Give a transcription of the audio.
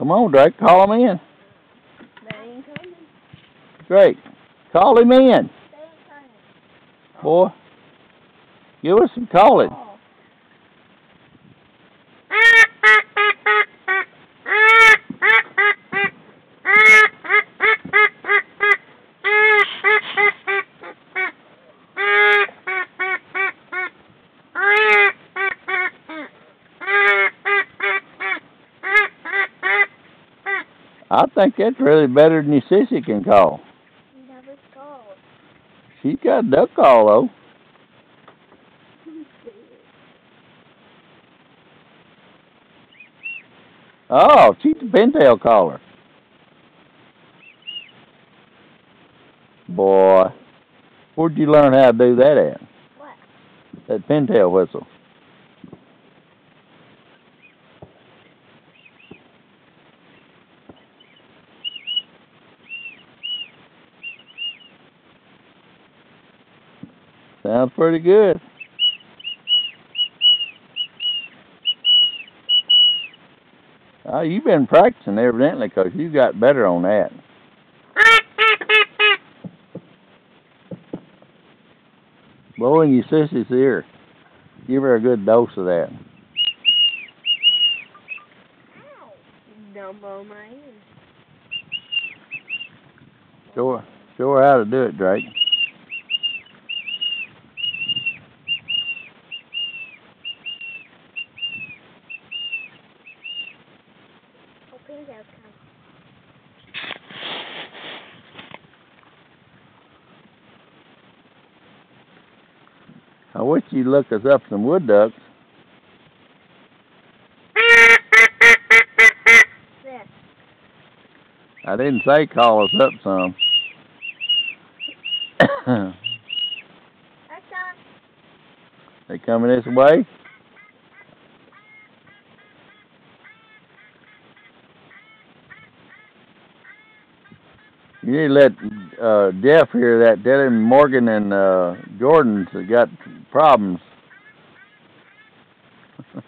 Come on, Drake, call him in. Drake, call him in. Boy, give us some calling. I think that's really better than your sissy can call. Never called. She's got a duck call, though. Oh, she's a pintail caller. Boy, where'd you learn how to do that at? What? That pintail whistle. Sounds pretty good. Oh, you've been practicing evidently, 'cause you got better on that. Blow in your sissy's ear. Give her a good dose of that. Ow. Dumb on my ear. Show her, show her how to do it, Drake. Come. I wish you'd look us up some wood ducks. There. I didn't say call us up some. They coming this way? You need to let uh, Jeff hear that. Dylan Morgan and uh, Jordan's got problems.